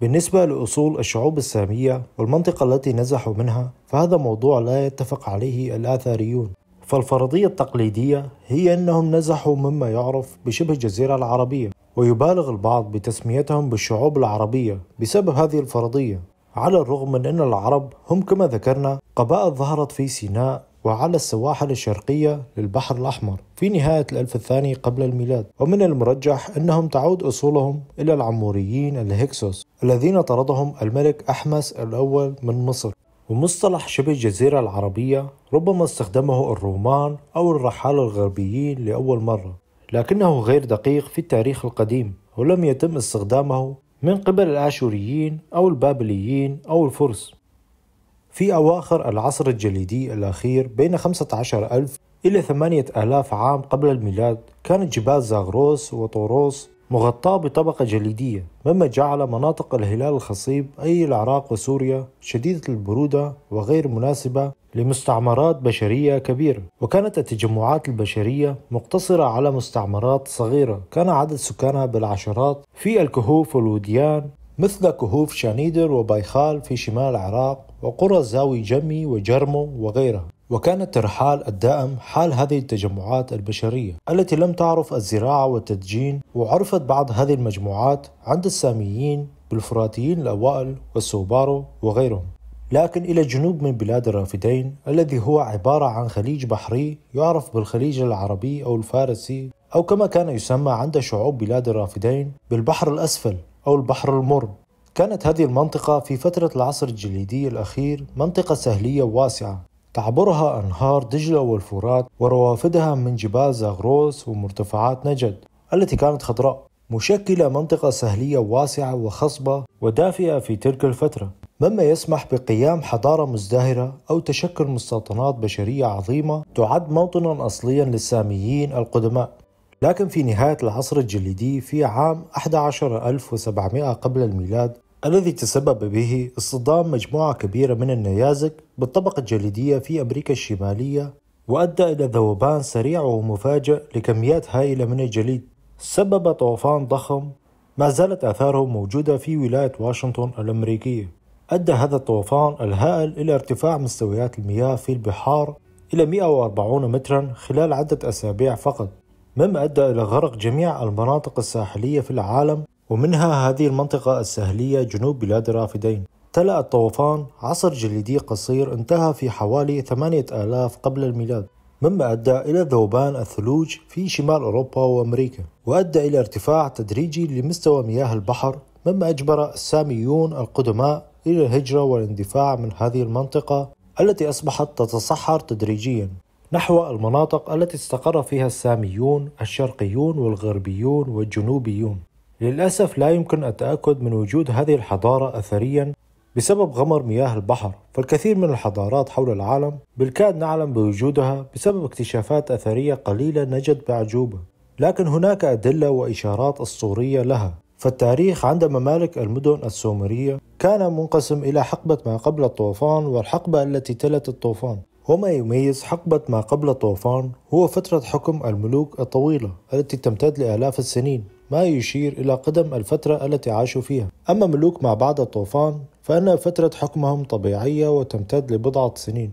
بالنسبة لأصول الشعوب السامية والمنطقة التي نزحوا منها فهذا موضوع لا يتفق عليه الآثاريون. فالفرضية التقليدية هي أنهم نزحوا مما يعرف بشبه الجزيرة العربية ويبالغ البعض بتسميتهم بالشعوب العربية بسبب هذه الفرضية على الرغم من أن العرب هم كما ذكرنا قبائل ظهرت في سيناء وعلى السواحل الشرقية للبحر الأحمر في نهاية الألف الثاني قبل الميلاد. ومن المرجح أنهم تعود أصولهم إلى العموريين الهكسوس الذين طردهم الملك أحمس الأول من مصر. ومصطلح شبه الجزيرة العربية ربما استخدمه الرومان أو الرحالة الغربيين لأول مرة لكنه غير دقيق في التاريخ القديم ولم يتم استخدامه من قبل الآشوريين أو البابليين أو الفرس. في أواخر العصر الجليدي الأخير بين 15 ألف إلى 8000 عام قبل الميلاد كانت جبال زاغروس وطوروس مغطاة بطبقة جليدية مما جعل مناطق الهلال الخصيب أي العراق وسوريا شديدة البرودة وغير مناسبة لمستعمرات بشرية كبيرة. وكانت التجمعات البشرية مقتصرة على مستعمرات صغيرة كان عدد سكانها بالعشرات في الكهوف والوديان مثل كهوف شانيدر وبايخال في شمال العراق. وقرى زاوي جمي وجرمو وغيرها. وكان الترحال الدائم حال هذه التجمعات البشرية التي لم تعرف الزراعة والتدجين وعرفت بعض هذه المجموعات عند الساميين بالفراتيين الأوائل والسوبارو وغيرهم. لكن إلى الجنوب من بلاد الرافدين الذي هو عبارة عن خليج بحري يعرف بالخليج العربي أو الفارسي أو كما كان يسمى عند شعوب بلاد الرافدين بالبحر الأسفل أو البحر المر كانت هذه المنطقة في فترة العصر الجليدي الأخير منطقة سهلية واسعة تعبرها أنهار دجلة والفرات وروافدها من جبال زاغروس ومرتفعات نجد التي كانت خضراء. مشكلة منطقة سهلية واسعة وخصبة ودافئة في تلك الفترة. مما يسمح بقيام حضارة مزدهرة أو تشكل مستوطنات بشرية عظيمة تعد موطنا أصليا للساميين القدماء. لكن في نهاية العصر الجليدي في عام 11700 قبل الميلاد الذي تسبب به اصطدام مجموعة كبيرة من النيازك بالطبقة الجليدية في أمريكا الشمالية وأدى إلى ذوبان سريع ومفاجئ لكميات هائلة من الجليد. سبب طوفان ضخم ما زالت آثاره موجودة في ولاية واشنطن الأمريكية. أدى هذا الطوفان الهائل إلى ارتفاع مستويات المياه في البحار إلى 140 مترا خلال عدة أسابيع فقط. مما أدى إلى غرق جميع المناطق الساحلية في العالم ومنها هذه المنطقة الساحلية جنوب بلاد الرافدين تلأ الطوفان عصر جليدي قصير انتهى في حوالي 8000 قبل الميلاد مما أدى إلى ذوبان الثلوج في شمال أوروبا وأمريكا وأدى إلى ارتفاع تدريجي لمستوى مياه البحر مما أجبر الساميون القدماء إلى الهجرة والاندفاع من هذه المنطقة التي أصبحت تتصحر تدريجيا. نحو المناطق التي استقر فيها الساميون الشرقيون والغربيون والجنوبيون. للأسف لا يمكن التأكد من وجود هذه الحضارة أثريا بسبب غمر مياه البحر فالكثير من الحضارات حول العالم بالكاد نعلم بوجودها بسبب اكتشافات أثرية قليلة نجد بأعجوبة لكن هناك أدلة وإشارات أسطورية لها. فالتاريخ عند ممالك المدن السومرية كان منقسم إلى حقبة ما قبل الطوفان والحقبة التي تلت الطوفان. وما يميز حقبة ما قبل الطوفان هو فترة حكم الملوك الطويلة التي تمتد لآلاف السنين. ما يشير إلى قدم الفترة التي عاشوا فيها. أما ملوك ما بعد الطوفان فإن فترة حكمهم طبيعية وتمتد لبضعة سنين.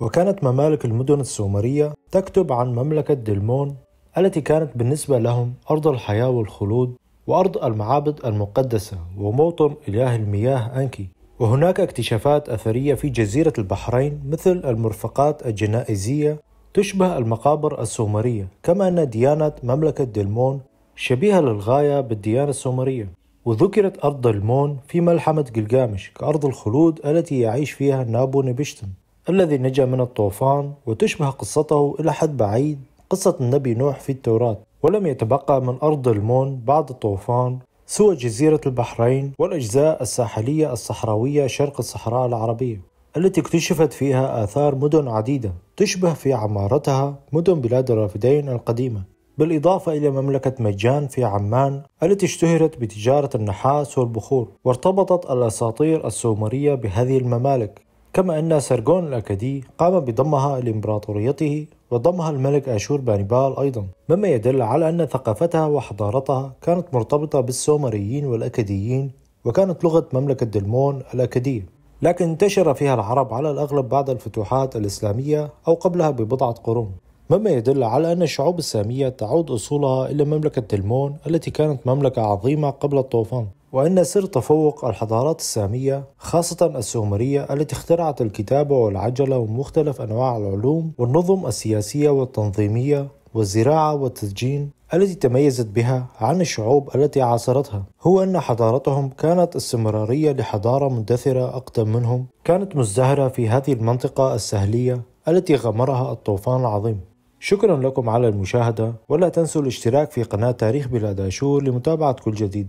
وكانت ممالك المدن السومرية تكتب عن مملكة دلمون التي كانت بالنسبة لهم أرض الحياة والخلود وأرض المعابد المقدسة وموطن إله المياه أنكي. وهناك اكتشافات أثرية في جزيرة البحرين مثل المرفقات الجنائزية تشبه المقابر السومرية كما أن ديانة مملكة دلمون شبيهة للغاية بالديانة السومرية وذكرت أرض دلمون في ملحمة جلجامش كأرض الخلود التي يعيش فيها نابو نبشتن الذي نجا من الطوفان وتشبه قصته إلى حد بعيد قصة النبي نوح في التوراة. ولم يتبقى من أرض المون بعد الطوفان سوى جزيرة البحرين والأجزاء الساحلية الصحراوية شرق الصحراء العربية التي اكتشفت فيها آثار مدن عديدة تشبه في عمارتها مدن بلاد الرافدين القديمة. بالإضافة إلى مملكة مجان في عمان التي اشتهرت بتجارة النحاس والبخور وارتبطت الأساطير السومرية بهذه الممالك. كما أن سرغون الأكدي قام بضمها لإمبراطوريته وضمها الملك آشور بانيبال أيضا. مما يدل على أن ثقافتها وحضارتها كانت مرتبطة بالسومريين والأكديين وكانت لغة مملكة دلمون الأكدية لكن انتشر فيها العرب على الأغلب بعد الفتوحات الإسلامية أو قبلها ببضعة قرون. مما يدل على أن الشعوب السامية تعود أصولها إلى مملكة دلمون التي كانت مملكة عظيمة قبل الطوفان. وأن سر تفوق الحضارات السامية خاصة السومرية التي اخترعت الكتابة والعجلة ومختلف أنواع العلوم والنظم السياسية والتنظيمية والزراعة والتدجين التي تميزت بها عن الشعوب التي عاصرتها. هو أن حضارتهم كانت استمرارية لحضارة مندثرة أقدم منهم كانت مزدهرة في هذه المنطقة السهلية التي غمرها الطوفان العظيم. شكرا لكم على المشاهدة ولا تنسوا الاشتراك في قناة تاريخ بلاد أشور لمتابعة كل جديد.